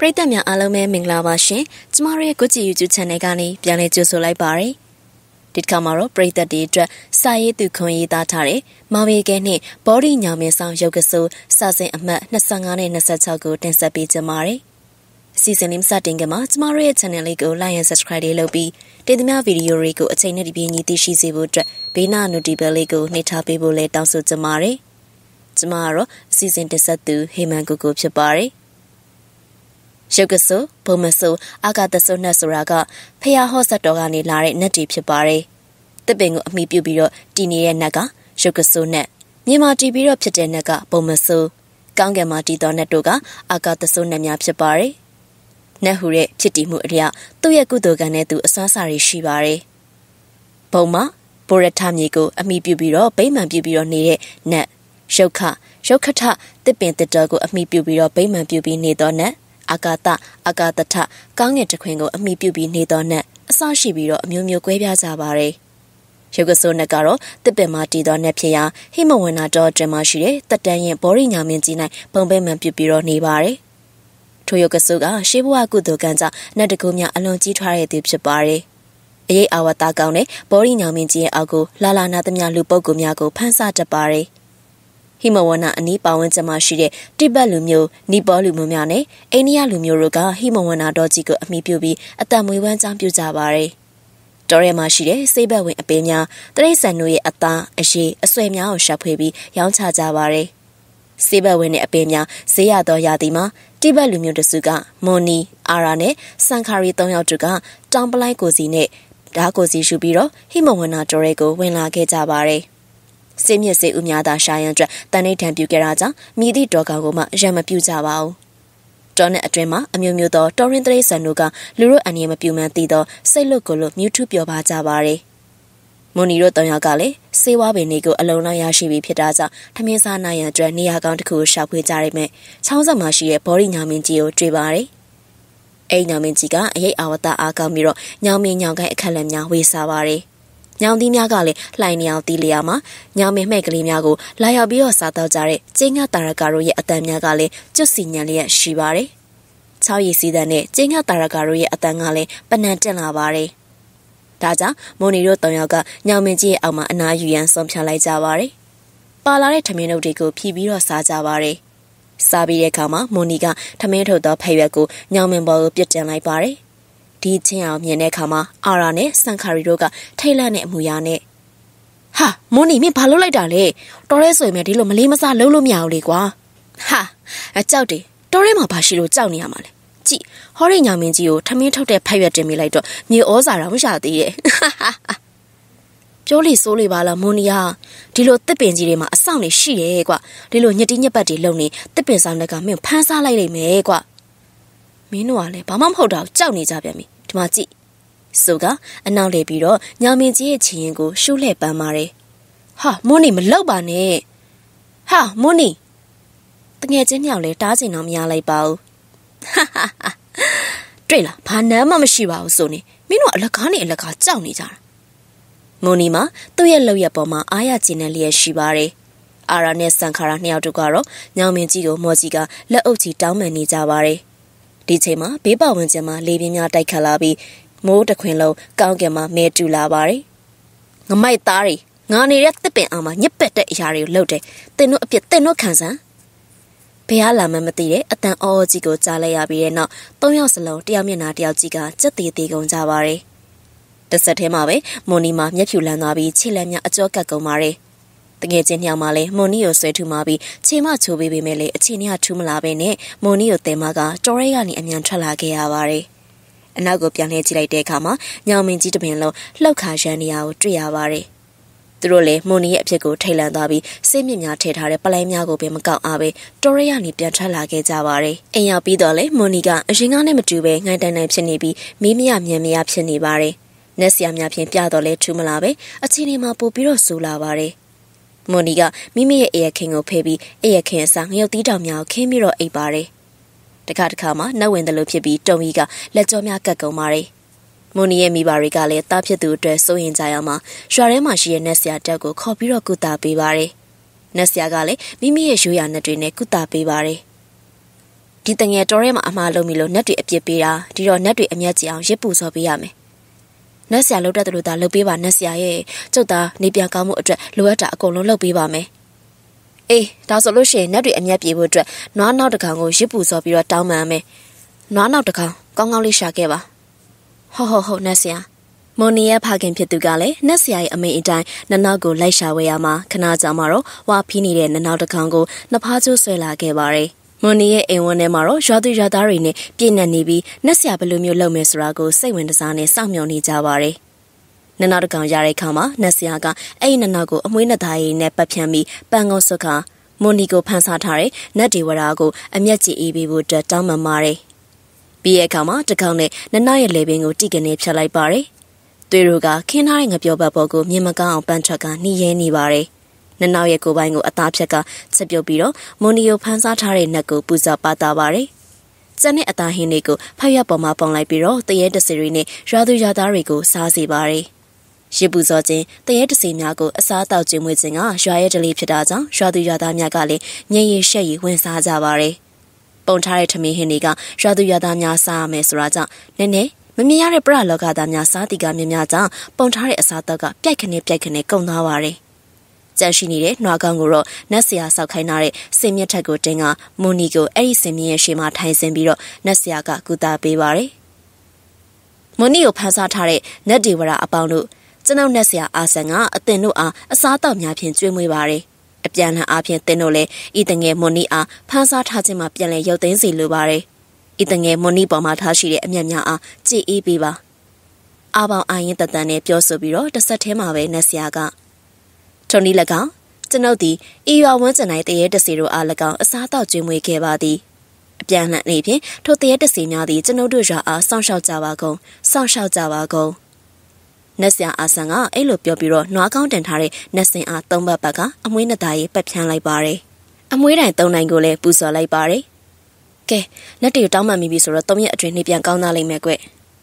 ပရိသတ်များအားလုံးပဲမင်္ဂလာပါရှင်။ကျမတို့ရဲ့ကိုကြည် YouTube Channel ကနေပြန်လည်ကြိုဆိုလိုက်ပါရစေ။ဒီတစ်ခါမှာတော့ပရိသတ်တွေအတွက်စာရေးသူခွန်ရေးသားထားတဲ့မောင်ရီကဲနှင့်ဘော်ဒီညောင်မင်းဆောင်ရုပ်ကဆိုးစာစဉ်အမှတ်25နဲ့26ကိုတင်ဆက်ပေးကြပါရစေ။အစီအစဉ်လေးမစတင်ခင်မှာကျမတို့ရဲ့ channel လေးကို like and subscribe လေးလုပ်ပြီးတင်သမျှဗီဒီယိုတွေကိုအချိန်နဲ့တပြေးညီသိရှိစေဖို့အတွက်ဘေးနာ notification လေးကိုနှိပ်ထားပေးဖို့လည်းတောင်းဆိုကြပါရစေ။ကျမကတော့အစီအစဉ်တင်ဆက်သူဟေမန်ကိုကိုဖြစ်ပါတယ်။ ရုပ်ကဆုဘုံမဆုအာဂတဆုနဲ့ဆိုတာကဖះဟော့ဆက်တော်ကနေလာတဲ့နတ်တွေဖြစ်ပါတယ်။တစ်ပင်ကိုအမိပြုပြီးတော့တည်နေတဲ့နတ်ကရုပ်ကဆုနဲ့မြေမာတည်ပြီးတော့ဖြစ်တဲ့နတ်ကဘုံမဆုကောင်းကင်မှာတည်တော်နတ်တို့ကအာဂတဆုနတ်များဖြစ်ပါတယ်။နတ်ဟူတဲ့ဖြစ်တည်မှုအရာသူ့ရဲ့ကုသိုလ်ကံနဲ့သူအစွမ်းစာတွေရှိပါတယ်။ဘုံမှာဘိုရထမြေကိုအမိပြုပြီးတော့ဗိမာန်ပြုပြီးတော့နေတဲ့နတ်ရုတ်ခရုတ်ခထတစ်ပင်တစ်တော်ကိုအမိပြုပြီးတော့ဗိမာန်ပြုပြီးနေတော့နတ် အာကာသအာကာသထကောင်းငင်တခွင်ကိုအမိပြုပြီးနေသောနတ်အစရှိပြီးတော့အမျိုးမျိုးကွဲပြားကြပါတယ်။ရုပ်ကဆိုးနတ်ကတော့တစ်ပင်မှာတည်သောနတ်ဖြစ်ရာဟိမဝန္နာတော်တွင်မှရှိတဲ့တက်တန်းရင်ဘောရိညာမင်းကြီး၌ပုံပဲမှန်ပြုပြီးတော့နေပါတယ်။ထိုရုပ်ကဆိုးကရှေးဘဝကုသိုလ်ကံကြောင့်နတ်တကူများအလွန်ကြီးထွားတဲ့သူဖြစ်ပါတယ်။အရေးအဝတာကောင်းတဲ့ဘောရိညာမင်းကြီးရဲ့အောက်ကိုလာလာနာသမျှလူပုဂ္ဂိုလ်များကိုဖန်ဆတတ်ပါတယ်။ ဟိမဝနအနီးပါဝင်ကျမှာရှိတဲ့တိဘက်လူမျိုးနီပေါလူမျိုးများနဲ့အိန္ဒိယလူမျိုးတို့ကဟိမဝနတော်ကြီးကိုအမိပြုပြီးအသက်မွေးဝမ်းကြောင်းပြုကြပါတယ်။တော်ရဲမှာရှိတဲ့စိတ်ဘက်ဝင်အပင်များတရိษံတို့ရဲ့အသားအရှိအဆွဲများကိုရှာဖွေပြီးရောင်းချကြပါတယ်။စိတ်ဘက်ဝင်တဲ့အပင်များဈေးရသောရာသီမှာတိဘက်လူမျိုးတစုကမွန်နီအာရာနဲ့စန်ခါရီ၃ယောက်တို့ကတောင်ပလိုက်ကိုစီနဲ့ဓာကိုစီရှုပြီးတော့ဟိမဝနတော်ရဲကိုဝင်လာခဲ့ကြပါတယ်။ စိတ်မြစ်စိတ်ဥများသာရှာရန်အတွက်တန်ဋိဌံပြုခဲ့တာကြောင့်မိသည့်တော်ကောင်ကိုမှရံမပြူကြပါဘူး။တော်နဲ့အတွင်းမှာအမျိုးမျိုးသောတော်ရင်တရိษံတို့ကလူတို့အန်ရမပြူမှန်းသိသောစိတ်လွတ်ကိုလို့မြူးထုပြောပါကြပါရယ်။မွန်နီတို့တောင်ရကလည်းစေဝါပင်တွေကိုအလုံးလိုက်ရရှိပြီးဖြစ်တာကြောင့်ထမင်းစားနိုင်ရန်အတွက်နေရာကောင်းတစ်ခုကိုရှာဖွေကြရမယ်။ချောင်းဆက်မှာရှိတဲ့ဘော်ရီညာမင်းကြီးကိုတွေ့ပါရယ်။အဲ့ညာမင်းကြီးကအရေးအာဝတအားကောင်းပြီးတော့ညောင်မင်းညောင်ကိုင်းအခက်လက်များဝေစားပါရယ်။ ညောင်သီးများကလည်းလှိုင်နေအောင်တီးလျာမှာညောင်မင်းမှဲ့ကလေးများကိုလာရောက်ပြီးတော့စားတော့ကြတဲ့ကျင်းငါတာရကာတို့ရဲ့အတန်များကလည်းကျွတ်စီညံလျက်ရှိပါတယ်။ချောက်ရည်စီးတဲ့နဲ့ကျင်းငါတာရကာတို့ရဲ့အတန်ကလည်းပနံတက်လာပါတယ်။ဒါကြောင့်မိုနီတို့တောင်ယောက်ကညောင်မင်းကြီးရဲ့အောက်မှာအနာယူရန်ဆုံးဖြတ်လိုက်ကြပါတယ်။ပါလာတဲ့ထမင်းတို့တွေကိုဖြီးပြီးတော့စားကြပါတယ်။စားပြီးတဲ့အခါမှာမိုနီကထမင်းထုတ်သောဖက်ရွက်ကိုညောင်မင်းဘော်ကိုပြစ်တင်လိုက်ပါတယ်။ ဒီချင်းအောင်မြင်တဲ့အခါမှာအာရာနဲ့စန်ခါရီတို့ကထိတ်လန့်တဲ့အမူအရာနဲ့ဟာမွန်နီမင်းဘာလုပ်လိုက်တာလဲတော်ရဲဆိုရင်ဒီလိုမလေးမစားလုံးလို့မရဘူးလေကွာဟာအကြောက်တယ်တော်ရဲမှာဘာရှိလို့ကြောက်နေရမှာလဲကြည့်ဟောရိညာမင်းကြီးကိုထမင်းထုတ်တဲ့ဖိုက်ရွက်တင်မိလိုက်တော့မြေဩဇာတော်မရှာသေးရဲ့ပြောလေစိုးလေပါလားမွန်နီယာဒီလိုတစ်ပင်ကြီးတွေမှာအဆောင်နေရှိရဲ့ကွာဒီလိုညတိညက်ပတ်တွေလုံနေတစ်ပင်ဆောင်တွေကမင်းဖမ်းစားလိုက်လိမ့်မယ်ကွာ မင်းတို့ကလည်းဘာမှမဟုတ်တာကြောက်နေကြပြန်ပြီဒီမှာကြည့်ဆိုကအနောက်လေပြီးတော့ညောင်မင်းကြီးရဲ့ချီရင်ကိုရှုလှဲ့ပန်းပါတယ်ဟာမွန်းနေမလောက်ပါနဲ့ဟာမွန်းနေတငယ်ချင်းညောင်လဲတားချင်တော့မရလိုက်ပါဘူးဟာဟာဟာတွေ့လားဘာနမ်းမှမရှိပါဘူးဆိုနေမင်းတို့အလကားနဲ့အလကားကြောက်နေကြတာမွန်နီမှာသူ့ရဲ့လောက်ရပေါ်မှာအားရကျင်တဲ့လျက်ရှိပါတယ်အာရာနဲ့စန်ခါရာနှစ်ယောက်တို့ကတော့ညောင်မင်းကြီးကိုမော်ကြီးကလက်အုပ်ချီတောင်းပန်နေကြပါတယ် ဒီချိန်မှာဘေးပဝန်းကျင်မှာလေပြင်းများတိုက်ခတ်လာပြီးမိုးတခွင်လုံးကောင်းကင်မှာမဲတူလာပါတယ်ငမိုက်သားတွေငါနေတဲ့တစ်ပင်အောင်မှာညက်ပက်တဲ့အရာတွေကိုလှုပ်တယ်တင်တို့အပြစ်တင်တို့ခံစမ်းဘယ်ဟာလာမှမသိတဲ့အတန်အော်ကြီးကိုကြားလိုက်ရပြီးတဲ့နောက်သုံးယောက်စလုံးတယောက်မျက်နှာတယောက်ကြီးကစက်သေးသေးကုန်ကြပါတယ်တစ်ဆက်တည်းမှာပဲမွန်နီမှာမျက်ဖြူလန်းသွားပြီးခြေလက်များအကျော်ကတ်ကုန်ပါတယ် တငယ်ချင်းညောင်မှလည်းမွန်နီကိုဆွဲထူမှပြီးခြေမချိုးပေးပေမဲ့လည်းအချင်းကြီးထူးမလာပဲနဲ့မွန်နီကိုတဲမကတော်ရဲကနေအမြန်ထွက်လာခဲ့ရပါတယ်။အနောက်ကိုပြန်လှည့်ကြည့်လိုက်တဲ့အခါမှာညောင်မင်းကြီးတပင်လုံးလှုပ်ခါရန်နေရကိုတွေ့ရပါတယ်။သူတို့လည်းမွန်နီရဲ့အဖြစ်ကိုထိတ်လန့်သွားပြီးစိတ်မြင့်များထည့်ထားတဲ့ပလိုင်းများကိုပင်မကောက်အားပဲတော်ရဲကနေပြန်ထွက်လာခဲ့ကြပါတယ်။အိမ်ရောက်ပြီးတော့လေမွန်နီကအရင်ကနဲ့မတူပဲငိုင်းတိုင်တိုင်ဖြစ်နေပြီးမီးမရမြန်မရဖြစ်နေပါတယ်။နက်ဆရာများဖြင့်ပြတော့လဲထူးမလာပဲအချင်းဒီမှာပို့ပြီးတော့ဆူလာပါတယ်။ မွန်နီကမိမိရဲ့အိယခင်ကိုဖဲပြီးအိယခင်အစားငရုတ်သီးတောင်များကိုခင်းပြီးတော့အိပ်ပါတယ်။တခါတခါမှနှက်ဝင်တယ်လို့ဖြစ်ပြီးတုံကြီးကလက်ကြောများကတ်ကုန်ပါတယ်။မွန်နီရဲ့မိဘတွေကလည်းတားဖြစ်သူအတွက်စိုးရင်ကြရမှာရွာထဲမှာရှိတဲ့နက်ဆရာတက်ကိုခေါ်ပြီးတော့ကုသပေးပါတယ်။နက်ဆရာကလည်းမိမိရဲ့ရိုးရာနဲ့တွေနဲ့ကုသပေးပါတယ်။ဒီဒီတငယ်တော်ရဲမှာအမှားလုံးပြီလို့နတ်တွေအပြစ်ပေးတာဒီတော့နတ်တွေအမျက်ကြီးအောင်ရစ်ပူစော်ပေးရမယ် နတ်ဆရာလှုပ်တတ်တယ်လို့သာလှုပ်ပေးပါနတ်ဆရာရဲ့ကျုပ်သားနေပြန်ကောင်းမှုအတွက်လိုအပ်တာအကုန်လုံးလှုပ်ပေးပါမယ်အေးဒါဆိုလို့ရှိရင်နတ်တွေအမျက်ပြေဖို့အတွက်နွားနောက်တကောင်ကိုရစ်ပူစော်ပြီးတော့တောင်းပန်မယ်နွားနောက်တကောင်ကောင်းကောင်းလေးရှာခဲ့ပါဟုတ်ဟုတ်ဟုတ်နတ်ဆရာမွန်နီရဲ့ဖခင်ဖြစ်သူကလည်းနတ်ဆရာရဲ့အမိန်အတိုင်းနနောက်ကိုလိုက်ရှာဝဲရမှာခဏကြာမှတော့ဝါဖီးနေတဲ့နနောက်တကောင်ကိုနှစ်ဖားကျိုးဆွဲလာခဲ့ပါတယ် မွန်နီရဲ့အိမ်ဝန်းထဲမှာတော့ရွာသူရွာသားတွေနဲ့ပြည့်နှက်နေပြီးနတ်ဆရာဘယ်လိုမျိုးလုပ်မယ်ဆိုတာကိုစိတ်ဝင်စားနေစောင့်မျှော်နေကြပါတယ်နနောက်တကောင်ရတဲ့ခါမှာနတ်ဆရာကအဲ့ဒီနနောက်ကိုအမွှေးနှစ်သားရည်နဲ့ပတ်ဖြန်းပြီးပန်းကုန်းစွတ်ခါမွန်နီကိုဖန်ဆားထားတဲ့နတ်ဒီဝရာကိုအမျက်ကြည်အေးပေးဖို့အတွက်တောင်းပန်ပါတယ်ပြီးရဲ့အခါမှာတကောင်နဲ့နနရဲ့လေပင်ကိုတိကနေဖြတ်လိုက်ပါတယ်။သွေးတို့ကခင်းထားတဲ့ငပြောဘက်ပေါ်ကိုမြင်မကောင်းအောင်ပန်းထွက်ကနှီးရဲနေပါတယ်။ နနောက်ရဲ့ကိုပိုင်းကိုအသားဖြက်ကချက်ပြုတ်ပြီးတော့မွန်နီယိုဖန်းစားထားတဲ့နက်ကိုပူဇော်ပါတာပါတယ်။ကျန်တဲ့အသားဟင်းတွေကိုဖတ်ရပေါ်မှာပုံလိုက်ပြီးတော့တရဲတစီတွေနဲ့ရွာသူရွာသားတွေကိုစားစီပါတယ်။ရစ်ပူဇော်ခြင်းတရဲတစီများကိုအစားတောက်ခြင်းမွေးခြင်းကရွာရဲတလေးဖြစ်တာကြောင့်ရွာသူရွာသားများကလည်းငြိမ်ရရှက်ရီဝင်စားကြပါတယ်။ပုံထားတဲ့ထမင်းဟင်းတွေကရွာသူရွာသားများစားရမယ်ဆိုတာကြောင့်နည်းနည်းမမြင်ရတဲ့ပရလောကသားများစားတီကမြင်များကြောင့်ပုံထားတဲ့အစားအသောက်ကပြိုက်ခနဲ့ပြိုက်ခနဲ့ကုန်သွားပါတယ်။ ကြန့်ရှိနေတဲ့နှွားကောင်းကိုတော့နတ်ဆရာဆောက်ခိုင်းထားတဲ့စင်မြက်ထက်ကိုတင်းကမူနီကိုအဲ့ဒီစင်မြက်ရဲ့ရှေ့မှာထိုင်ဆင်းပြီးတော့နတ်ဆရာကကူတာပေးပါတယ်။မူနီကိုဖန်ဆားထားတဲ့နတ်ဒေဝရာအပေါင်းတို့ကျွန်ုပ်နတ်ဆရာအာဆန်ကအတင်တို့အားအစားတောက်များဖြင့်ကျွေးမွေးပါတယ်။အပြန်လှန်အားဖြင့်တင်းတို့လည်းဤတငယ်မွန်နီအားဖန်ဆားထားခြင်းမှာပြန်လည်ရုပ်သိမ်းစီလိုပါတယ်။ဤတငယ်မွန်နီပေါ်မှာထားရှိတဲ့အမျက်များအားကြည်အေးပေးပါ။အာပေါင်အာရင်တတန်နဲ့ပြောဆိုပြီးတော့တစ်ဆက်တည်းမှာပဲနတ်ဆရာက ထုံနီ၎င်းကျွန်ုပ်သည်ဤရွာဝန်းကျင်၌တရေတစီတို့အား၎င်းအစားတောက်ကျွေးမွေးခဲ့ပါသည်။အပြန်လှန်အနေဖြင့်ထိုတရေတစီများသည်ကျွန်ုပ်တို့ရွာအားစောင့်ရှောက်ကြပါကုန်စောင့်ရှောက်ကြပါကုန်။နတ်ဆရာအာဆန်ကအဲ့လိုပြောပြီးတော့နွားကောင်းတင်ထားတဲ့နတ်စင်အားသုံးဘက်ဘက်ကအမွှေးနှစ်သားရေးပတ်ဖြန်းလိုက်ပါတယ်။အမွှေးတိုင်သုံးနိုင်ကိုလည်းပူဇော်လိုက်ပါတယ်။ကဲလက်တွေတောင်းမှန်ပြီဆိုတော့သုံးရက်အတွင်းနေပြန်ကောင်းသားလိမ့်မယ်ကွ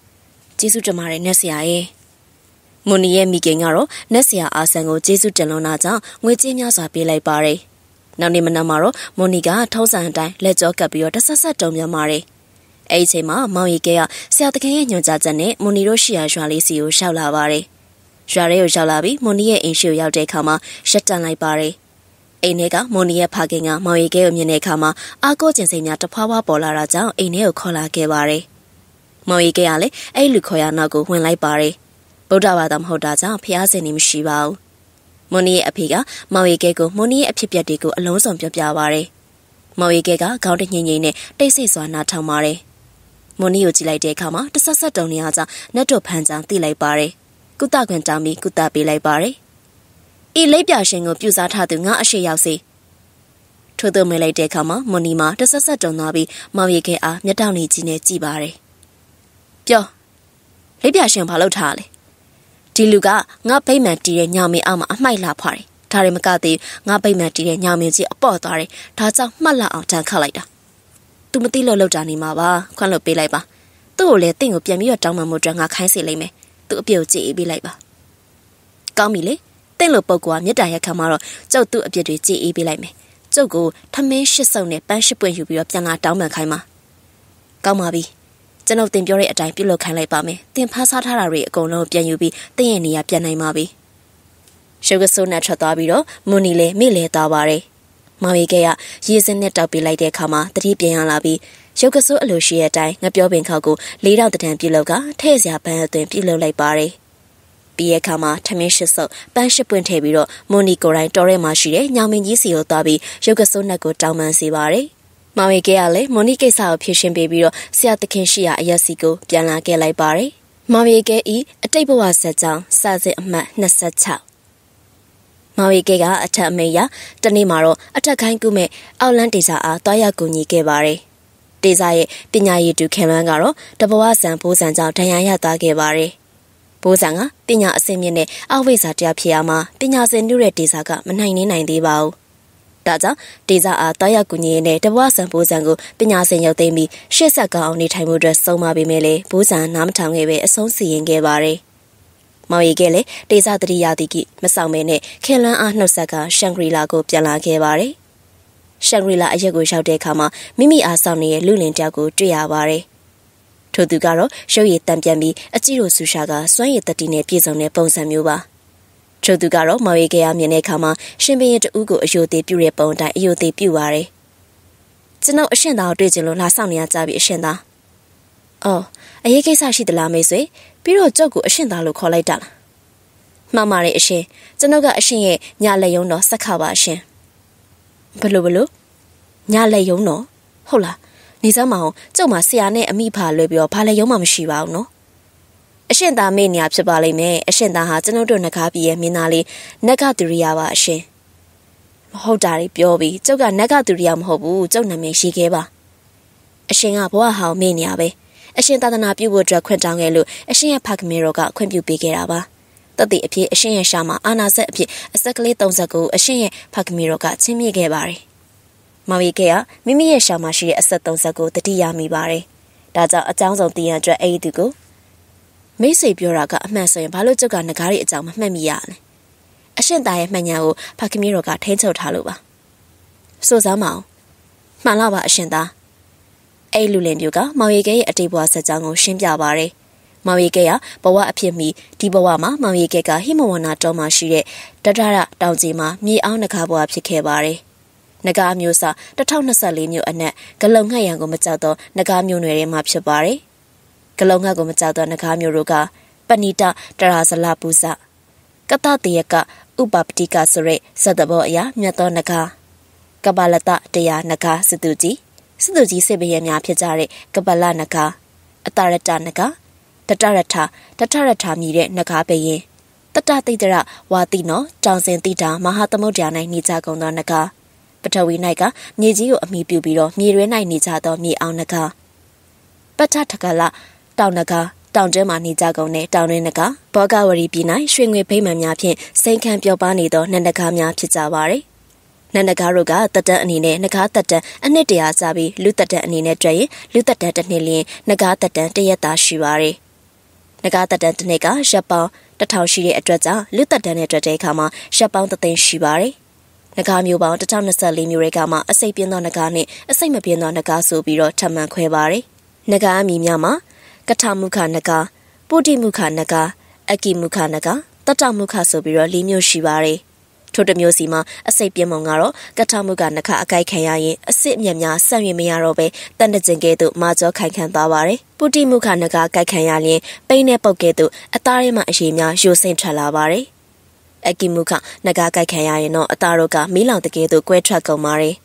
။ကျေးဇူးတင်ပါတယ်နတ်ဆရာရဲ့။ မွန်နီရဲ့မိခင်ကတော့နတ်ဆရာအာဆန်ကိုကျေးဇူးတင်လွန်တာကြောင့်ငွေကြေးများစွာပေးလိုက်ပါတယ်။နောက်နေ့မနက်မှာတော့မွန်နီကထုံးစံအတိုင်းလက်ကြောကပ်ပြီးတော့တဆက်ဆက်တုံပြန်ပါတယ်။အဲ့ဒီချိန်မှာမောင်ရီကဲကဆရာတခင်ရဲ့ညွှန်ကြားချက်နဲ့မွန်နီတို့ရှိရာရွာလေးစီကိုရှောက်လာပါတယ်။ရွာလေးကိုရောက်လာပြီးမွန်နီရဲ့အိမ်ရှိကိုရောက်တဲ့အခါမှာရက်တန်လိုက်ပါတယ်။အိမ်ထဲကမွန်နီရဲ့ဖခင်ကမောင်ရီကဲကိုမြင်တဲ့အခါမှာအာကိုကျင်စိမ်များတဖွာဖွာပေါ်လာတာကြောင့်အိမ်ထဲကိုခေါ်လာခဲ့ပါတယ်။မောင်ရီကဲကလည်းအဲ့လူခေါ်ရနောက်ကိုဝင်လိုက်ပါတယ်။ ဗုဒ္ဓဘာသာမဟုတ်တာကြောင့်ဖျားစင်နေမရှိပါဘူး။မွန်နီရဲ့အဖေကမောင်ရီကဲကိုမွန်နီရဲ့အဖြစ်ပြက်တွေကိုအလုံးစုံပြောပြပါတယ်။မောင်ရီကဲကခေါင်းတညင်ငိမ့်နဲ့တိတ်ဆိတ်စွာနားထောင်ပါတယ်။မွန်နီကိုကြည့်လိုက်တဲ့အခါမှာတဆက်ဆက်တုံနေရကြနတ်တို့ဖန်ကြောင်သိလိုက်ပါတယ်။ကုသခွင့်တောင်းပြီးကုသပေးလိုက်ပါတယ်။ဤလိပ်ပြရှင်ကိုပြူစားထားသူငါအရှိရောက်စီထို့သူမေးလိုက်တဲ့အခါမှာမွန်နီမှာတဆက်ဆက်တုံသွားပြီးမောင်ရီခဲအားမျက်တောင်နေကြီးနဲ့ကြည့်ပါတယ်။ပြောလိပ်ပြရှင်ဘာလုပ်ထားလဲ။ ဒီလူကငါဗိမ္မာန်တီးတဲ့ညောင်မင်းအောက်မှာအမှိုက်လာဖွာတယ်။ဒါရင်မကသေးငါဗိမ္မာန်တီးတဲ့ညောင်မင်းကြီးအပေါ့သွားတယ်။ဒါကြောင့်မှတ်လာအောင်တန်ခတ်လိုက်တာ။သူမသိလို့လောက်တာနေမှာပါခွန့်လွတ်ပေးလိုက်ပါသူ့ကိုလည်းတင့်ကိုပြန်ပြီးတော့တောင်းပန်မှုအတွက်ငါခိုင်းစေလိုက်မယ်သူ့အပြစ်ကိုကြည့်ပေးလိုက်ပါကောင်းပြီလေတင့်လို့ပုတ်ကွာမြတ်တာရက်ခါမှာတော့ကျုပ်သူ့အပြစ်တွေကြည့်အေးပေးလိုက်မယ်ကျုပ်ကိုထမင်းရှစ်စုံနဲ့ပန်းရှစ်ပွင့်ယူပြီးတော့ပြန်လာတောင်းပန်ခိုင်းပါကောင်းပါပြီ ကျွန်ုပ်တင်ပြောတဲ့အတိုင်းပြုလုပ်ခိုင်းလိုက်ပါမယ်တင်ဖားစားထားတာတွေအကုန်လုံးပြန်ယူပြီးတင့်ရဲ့နေရာပြန်နိုင်ပါပြီရှုပ်ကဆိုးနဲ့ထွက်သွားပြီးတော့မွန်နီလည်းမိလဲသွားပါတယ်မောင်ရီကရေစင်းနဲ့တောက်ပေးလိုက်တဲ့အခါမှာတတိပြန်ရလာပြီးရုပ်ကစိုးအလိုရှိတဲ့အတိုင်းငပြောပင်ခေါက်ကိုလေးတော့တံပြုတ်လောက်ကထဲ့စရာပန်းအသွင်ပြုတ်လောက်လိုက်ပါတယ်။ပြီးရခါမှာထမင်းရှစ်စုပ်ပန်းရှစ်ပွင့်ထည့်ပြီးတော့မွန်နီကိုတိုင်းတော်ရဲမှာရှိတဲ့ညောင်မင်းကြီးစီကိုသွားပြီးရုပ်ကစိုးနှက်ကိုတောင်းပန်စီပါတယ်။ မောင်ရီကလည်းမွန်နီကိစ္စကိုဖြေရှင်းပေးပြီးတော့ဆရာသခင်ရှိရာအရက်စီကိုပြန်လာခဲ့လိုက်ပါတယ်။မောင်ရီကဤအတိတ်ဘဝဆက်ကြောင်းစာစစ်အမှတ်26မောင်ရီကေကအထက်အမေရတနေ့မှာတော့အထက်ခိုင်းကုမဲ့အောက်လန်းဒေစာအားတွားရောက်ကူညီခဲ့ပါတယ်။ဒေစာရဲ့ပညာရည်တူခင်မန်းကတော့တဘဝဆန်ဘိုးဆန်ကြောင့်ဒဏ်ရာရသွားခဲ့ပါတယ်။ဘိုးဆန်ကပညာအစင်းမြင့်နဲ့အောက်ဝိစာတရားဖြစ်ရမှာပညာစင်နုတဲ့ဒေစာကမနိုင်နေနိုင်သေးပါဘူး။ ဒါကြောင့်ဒေစာအားတွားရောက်ကူညီနေတဲ့တဘဝဆန်ဘိုးဆန်ကိုပညာစင်ရုပ်သိမ်းပြီးရှေ့ဆက်ကောင်းအောင်နေထိုင်မှုအတွက်ဆုံးမပေးမယ်လေဘိုးဆန်နားမထောင်ခဲ့ပဲအဆုံးစီရင်ခဲ့ပါတယ်။မောင်ရီကလည်းတေဇတရိယာတိကိမဆောင်မဲနဲ့ခင်လန်းအားနှုတ်ဆက်ကရှန်ဂရီလာကိုပြန်လာခဲ့ပါတယ်။ရှရှန်ဂရီလာအရက်ကိုရောက်တဲ့အခါမှာမိမိအားဆောင်နေတဲ့လူလင်တယောက်ကိုတွေ့ရပါတယ်။ထို့သူကတော့ရုပ်ရည်တံပြန်ပြီးအကြည့်တို့ဆူရှာကစွမ်းရည်တတိနဲ့ပြည့်စုံတဲ့ပုံစံမျိုးပါ။ ထို့သူကတော့မော်ရီကရမြင်တဲ့အခါမှာရှင်ဘရင်တူကိုအယိုသေးပြုတဲ့ပုံတိုင်းအယိုသေးပြုပါတယ်။ကျွန်ုပ်အရှင်သားကိုတွေ့ကြလို့လာဆောင်နေရကြပြီအရှင်သား။အော်အရေးကိစ္စရှိသလားမေဆွေပြီးတော့ကြောက်ကိုအရှင်သားလို့ခေါ်လိုက်တာလားမှန်ပါတယ်အရှင်ကျွန်ုပ်ကအရှင်ရဲ့ညလက်ယုံတော်ဆက်ခပါအရှင်ဘလို့ဘလို့ညလက်ယုံတော်ဟုတ်လားနေစမ်းမအောင်ကျုပ်မှာဆရာနဲ့အမိဖာလွဲပြီးတော့ဘာလက်ယုံမှမရှိပါဘူးနော် အရှင်သားမေ့နေရဖြစ်ပါလိမ့်မယ်အရှင်သားဟာကျွန်ုပ်တို့နဂါပြည်ရဲ့မင်းသားလေးနဂသူရိယပါအရှင်မဟုတ်တာတွေပြောပြီးကျုပ်ကနဂသူရိယမဟုတ်ဘူးကျုပ်နာမည်ရှိခဲ့ပါအရှင်ကဘဝဟောင်းမေ့နေရပဲအရှင်သာသနာပြုဖို့အတွက်ခွင့်တောင်းခဲ့လို့အရှင်ရဲ့ဖခင်မေရောကခွင့်ပြုပေးခဲ့တာပါတတိအဖြစ်အရှင်ရဲ့ရှာမှာအာနာဆက်အဖြစ်အဆက်ကလေး39အရှင်ရဲ့ဖခင်မေရောကချင်းမြင့်ခဲ့ပါတယ်မောင်ရီကကမိမိရဲ့ရှာမှာရှိတဲ့အဆက်39တတိယမိပါတယ်ဒါကြောင့်အကြောင်းဆုံးတင်ရအတွက်အဲ့ဒီသူကို မိတ်ဆွေပြောတာကအမှန်ဆိုရင်ဘာလို့ကျုပ်ကငကားရီအကြောင်းမမှတ်မိရလဲအရှင်သားရဲ့မှန်ညာကိုဖခင်မေရောကထိန်းချုပ်ထားလို့ပါစိုးစားမအောင်မှန်လားပါအရှင်သားအဲ့လူလင်မျိုးကမောင်ရီကဲရဲ့အတိတ်ဘဝဆက်ကြောင်းကိုရှင်းပြပါရယ်မောင်ရီကဲကဘဝအဖြစ်မီဒီဘဝမှာမောင်ရီကဲကဟိမဝနာတောမှာရှိတဲ့တတရတောင်ကြီးမှာမြေအောင်နဂါဘဝဖြစ်ခဲ့ပါတယ်နဂါမျိုးစာ1024မျိုးအနက်ဂလုံငှက်ရံကိုမကြောက်တော့နဂါမျိုးနွယ်ထဲမှာဖြစ်ပါတယ် ဂလုံငှက်ကိုမကြောက်တော့နဂါမျိုးတို့ကပဏိတတရာဇလပူဇကတတယကဥပပတိကဆိုရဲဇတ်တဘောအရာမြတ်သောနဂါကပလတတရားနဂါစတုကြီးစစ်သူကြီးစစ်ဘရဲများဖြစ်ကြတဲ့ကပလနဂါအတရတနဂါတတရထတတရထမြည်တဲ့နဂါဘရင်တတသိတရဝါတိနောတောင်စင်တိတာမဟာသမုဒ္ဒရာ၌နေကြကုန်သောနဂါပထဝီ၌ကမြေကြီးကိုအမိပြုပြီးတော့မြေရွဲ၌နေကြသောမြေအောင်နဂါပတ္ထထကလ တောင်နဂါတောင်ကျဲမှနေကြကုန်တဲ့တောင်ရင်းနဂါဘောဂဝရီပြည်၌ရွှေငွေဖိမှန်များဖြင့်စိန်ခံပျော်ပါနေသောနန္ဒကားများဖြစ်ကြပါသည်နန္ဒကားတို့ကတက်တန်းအနေနဲ့နဂါတက်တန်းအနှစ်တရာကြာပြီးလူတက်တန်းအနေနဲ့တွေ့ရင်လူတက်တန်းတစ်နှစ်လျင်နဂါတက်တန်းတရက်သားရှိပါတယ်။နဂါတက်တန်းတစ်နှစ်ကရပ်ပေါင်းတစ်ထောင်ရှိတဲ့အတွက်ကြောင့်လူတက်တန်းနဲ့တွေ့တဲ့အခါမှာရပ်ပေါင်းတစ်သိန်းရှိပါတယ်။နဂါမျိုးပေါင်း1024မျိုးတွေကမှအစိတ်ပြင်းသောနဂါနဲ့အစိတ်မပြင်းသောနဂါဆိုပြီးတော့ထပ်မံခွဲပါတယ်။နဂါအမည်များမှာ ကထမုခနဂါပုတိမုခနဂါအကိမုခနဂါတတမုခဆိုပြီးတော့၄မျိုးရှိပါတယ်။ထို့တစ်မျိုးစီမှာအစိတ်ပြင်းမုံကတော့ကထမှုကနှခအကိုက်ခံရရင်အစစ်အမြတ်များဆက်ရင်မရတော့ပဲတန်တကျင်ကဲ့သို့မာကျောခိုင်ခံသွားပါတယ်။ပုတိမှုခနှခကိုက်ခံရရင်ပိန်းနဲ့ပုတ်ကဲ့သို့အသားထဲမှာအရေးများယိုစိမ့်ထွက်လာပါတယ်။အကီမှုခနှခကိုက်ခံရရင်တော့အသားတို့ကမီးလောင်တကဲ့သို့ကွဲထွက်ကုန်ပါတယ်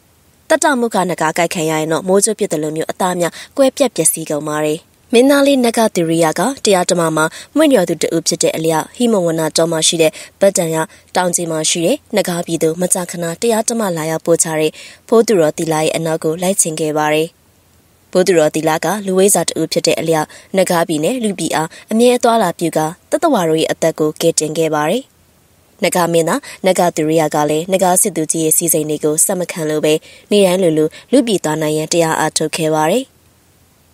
။တတမှုခနှခကိုက်ခံရရင်တော့မိုးကျပြစ်တယ်လို့မျိုးအသားများကွဲပြက်ပျက်စီးကုန်ပါတယ်။ မင်းသားလေးနဂသူရိယာကတရားဓမ္မမှာမွင့်လျော်သူတဦးဖြစ်တဲ့အလျောက်ဟိမဝနာကျော်မှာရှိတဲ့ဗတ်တန်ရတောင်ကြီးမှာရှိတဲ့နဂါပြည်သူမကြခဏတရားဓမ္မလာရောက်ပို့ချတဲ့ဖိုးသူတော်တီလာရဲ့အနောက်ကိုလိုက်ချင်ခဲ့ပါတယ်။ဘိုးသူတော်တီလာကလူဝိဇာတူဖြစ်တဲ့အလျောက်နဂါပြည်နဲ့လူပြည်အားအမြဲအသွားလာပြုကတတဝါတို့ရဲ့အသက်ကိုကယ်တင်ခဲ့ပါတယ်။နဂါမင်းသားနဂါသူရိယာကလည်းနဂါစစ်သူကြီးရဲ့စီစဉ်တွေကိုစက်မခံလို့ပဲနေတိုင်းလိုလိုလူပြည်သားနိုင်ရန်တရားအားထုတ်ခဲ့ပါတယ်။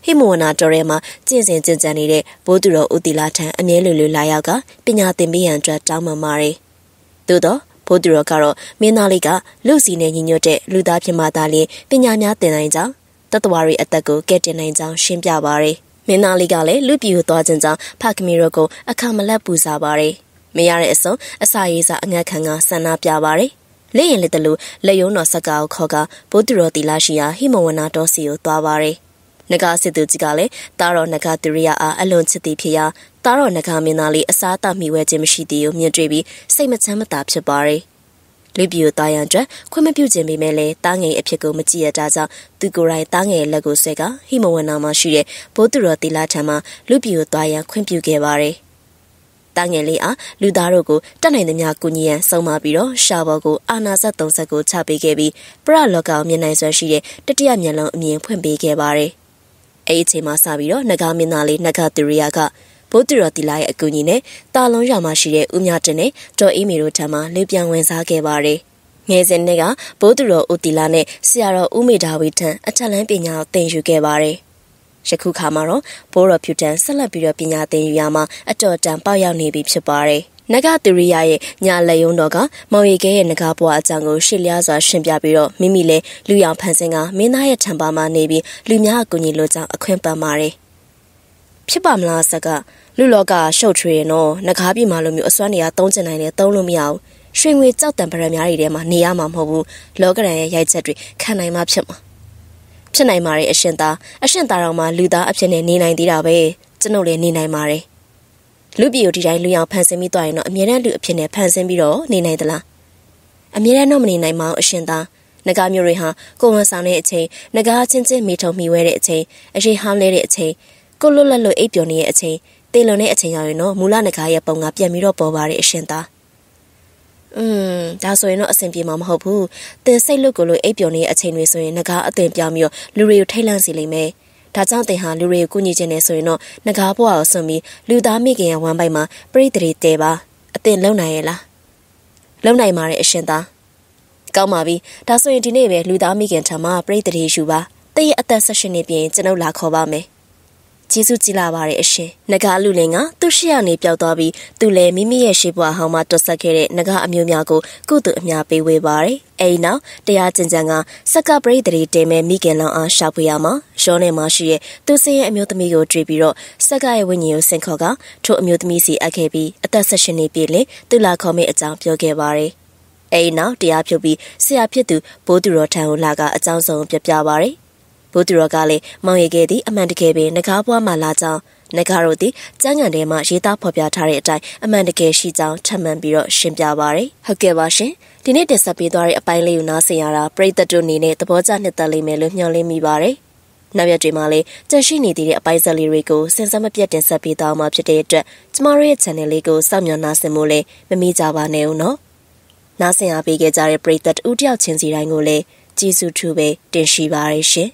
ဟိမဝနာတော်ရဲမှာကျင့်စဉ်ကျင့်ကြံနေတဲ့ဘိုးသူတော်ဦးတီလာထံအမြဲလိုလိုလာရောက်ကပညာသင်ပေးရန်အတွက်တောင်းပန်ပါတယ်။သို့တော့ဘိုးသူတော်ကတော့မင်းသားလေးကလူစီနဲ့ညီညွတ်တဲ့လူသားဖြစ်မှသာလျှင်ပညာများသင်နိုင်ကြောင်းတတဝရီအသက်ကိုကဲတင်နိုင်ကြောင်းရှင်းပြပါတယ်။မင်းသားလေးကလည်းလူပြည်ကိုသွားခြင်းကြောင့်ဖခမီရောကိုအခမလက်ပူစားပါတယ်။မရတဲ့အစုံအစာရေးစာအငတ်ခံကဆန္ဒပြပါတယ်။လက်ရင်လက်တလူလက်ယုံတော်ဆက်ကကိုခေါ်ကဘိုးသူတော်တီလာရှိရာဟိမဝနာတော်စီကိုသွားပါတယ်။ နဂါစစ်သူကြီးကလည်းတားတော်နဂါသူရိယအားအလွန်ချစ်သည်ဖြစ်ရာတားတော်နဂါမင်းသားလေးအစားအသောက်မိဝဲခြင်းမရှိသည်ကိုမြင်တွေ့ပြီးစိတ်မချမ်းမသာဖြစ်ပါရယ်လူပြိုသားရန်အတွက်ခွင့်မပြုခြင်းပေမဲ့လည်းတားငယ်အဖြစ်ကိုမကြည့်ရတာကြောင့်သူကိုယ်တိုင်တားငယ်လက်ကိုဆွဲကဟိမဝနာမှာရှိတဲ့ဘိုးသူတော်တီလာထံမှာလူပြိုသားရန်ခွင့်ပြုခဲ့ပါရယ်တာငယ်လေးအားလူသားတို့ကိုတတ်နိုင်သမျှကူညီရန်ဆုံးမပြီးတော့ရှာဘော်ကိုအာနာဇတ်သုံးဆက်ကိုချပေးခဲ့ပြီးပရလောကောင်မျက်နှာဆွဲရှိတဲ့တတိယမျက်လုံးအမြင်ဖွင့်ပေးခဲ့ပါတယ်။ အဲ့ဒီအချိန်မှစပြီးတော့နဂါမင်းသားလေးနဂါသူရိယာကဘိုးသူတော်တီလာရဲ့အကူအညီနဲ့တာလုံးရွာမှာရှိတဲ့ဦးမြတင်နဲ့ဒေါ်အေးမီတို့ထံမှလေပြန်ဝင်စားခဲ့ပါတယ်။ငယ်စဉ်ကဘိုးသူတော်ဦးတီလာနဲ့ဆရာတော်ဦးမေဒါဝီထံအထက်လန်းပညာကိုသင်ယူခဲ့ပါတယ်။ယခုခါမှာတော့ဘိုးတော်ဖြူတန်ဆက်လက်ပြီးတော့ပညာသင်ယူရမှာအတော်တန်ပေါက်ရောက်နေပြီဖြစ်ပါတယ်။ နဂသူရိယရဲ့ညာလက်ယုံတော်ကမောင်ရီကဲရဲ့နဂဘွားအကြောင်းကိုရှေ့လျားစွာရှင်းပြပြီးတော့မိမိလည်းလူရောင်ဖန်ဆင်းကမင်းသားရဲ့ထံပါမှာနေပြီးလူများအကူအညီလိုကြောင်းအခွင့်ပန်ပါတယ်ဖြစ်ပါမလားဆက်ကလူလောကရှုပ်ထွေးရင်တော့နဂါးပြည်မှာလိုမျိုးအစွမ်းနေရသုံးချင်နိုင်တယ်သုံးလို့မရဘူးရွှေငွေကြောက်တံပရံများတွေထဲမှာနေရမှာမဟုတ်ဘူးလောကရန်ရဲ့ရိုက်ချက်တွေခံနိုင်မှဖြစ်မှာဖြစ်နိုင်ပါတယ်အရှင်သားအရှင်သားတော်မှာလူသားအဖြစ်နဲ့နေနိုင်သေးတာပဲကျွန်ုပ်လည်းနေနိုင်ပါတယ် လူပြည်ကိုဒီတိုင်းလူအောင်ဖန်ဆင်းပြီးသွားရင်တော့အမြဲတမ်းလူအဖြစ်နဲ့ဖန်ဆင်းပြီးတော့နေနိုင်သလားအမြဲတမ်းတော့မနေနိုင်ပါဘူးအရှင်သားနဂါမျိုးတွေဟာကိုဝန်ဆောင်တဲ့အချိန်နဂါချင်းချင်းမိထုံမိဝဲတဲ့အချိန်အရှိဟောင်းလဲတဲ့အချိန်ကိုလွတ်လပ်လို့အိပ်ပျော်နေတဲ့အချိန်တေလွန်တဲ့အချိန်ရောက်ရင်တော့မူလနဂါရဲ့ပုံကပြန်ပြီးတော့ပေါ်ပါတဲ့အရှင်သားอืมဒါဆိုရင်တော့အဆင်ပြေမှာမဟုတ်ဘူး။တင်စိတ်လွတ်ကိုလို့အိပ်ပျော်နေတဲ့အချိန်တွေဆိုရင်ငကားအသွင်ပြောင်းပြီးတော့လူတွေကိုထိတ်လန့်စေလိမ့်မယ်။ ဒါကြောင့်တင်ဟာလူတွေကိုကူညီခြင်းနဲ့ဆိုရင်တော့ငကားဘွားကိုဆွန်ပြီးလူသားမိခင်ရဲ့ဝမ်းပိုက်မှာပြိတ္တိတဲပါအတင်လုံနိုင်ရဲ့လား။လုံနိုင်ပါတယ်အရှင်သား။ကောင်းပါပြီ။ဒါဆိုရင်ဒီနေ့ပဲလူသားမိခင်ထံမှာပြိတ္တိယူပါ။တည့်ရဲ့အသက်ဆက်ရှင်နေပြင်ကျွန်ုပ်လာခေါ်ပါမယ်။ ကျေးဇူးကြီးလာပါတယ်အရှင်။နဂါလူလင်ကသူ့ရှိရနေပျောက်သွားပြီးသူလည်းမိမိရဲ့ရှေ့ဘွားဟောင်းမှတွတ်ဆက်ခဲ့တဲ့နဂါအမျိုးများကိုကုသအများပေးဝေပါတယ်။အဲဒီနောက်တရားကျင်ကြံကစက်ကပရိသေတင်မဲ့မိခင်လောင်အားရှာဖွေရမှာရောနဲ့မရှိရဲ့သူစရဲ့အမျိုးသမီးကိုတွေ့ပြီးတော့စက်ကရဲ့ဝိညာဉ်ကိုဆင်ခေါ်ကထို့အမျိုးသမီးစီအပ်ခဲ့ပြီးအသက်ဆက်ရှင်နေပြီလေသူလာခေါ်မဲ့အကြောင်းပြောခဲ့ပါတယ်။အဲဒီနောက်တရားဖြုတ်ပြီးဆရာဖြစ်သူဘိုးသူတော်ထံကိုလာကအကြောင်းစုံပြပြပါရတယ်။ ဘိုးသူတော်ကလည်းမောင်ရည်ခဲ့သည့်အမှန်တကယ်ပင်ငကားဘွားမှလာကြောင်းငကားတို့သည်ကျန်းကန်ထဲမှာရေးသားဖော်ပြထားတဲ့အတိုင်းအမှန်တကယ်ရှိကြောင်းထပ်မံပြီးတော့ရှင်းပြပါရယ်ဟုတ်ကဲ့ပါရှင်ဒီနေ့တင်ဆက်ပေးသွားတဲ့အပိုင်းလေးကိုနားဆင်ရတာပရိသတ်တို့အနေနဲ့သဘောကျနှစ်သက်လိမ့်မယ်လို့မျှော်လင့်မိပါတယ်နောက်ရက်တွေမှာလည်းကြန့်ရှိနေသေးတဲ့အပိုင်းဆက်လေးတွေကိုစင်စမပြတ်တင်ဆက်ပေးသွားမှာဖြစ်တဲ့အတွက်ကျမတို့ရဲ့ channel လေးကိုစောင့်မျှော်နှားဆင်ဖို့လည်းမမေ့ကြပါနဲ့ဦးနော်နားဆင်အားပေးခဲ့ကြတဲ့ပရိသတ်ဦးတယောက်ချင်းစီတိုင်းကိုလည်းကျေးဇူးထူးပဲတင်ရှိပါရရှင်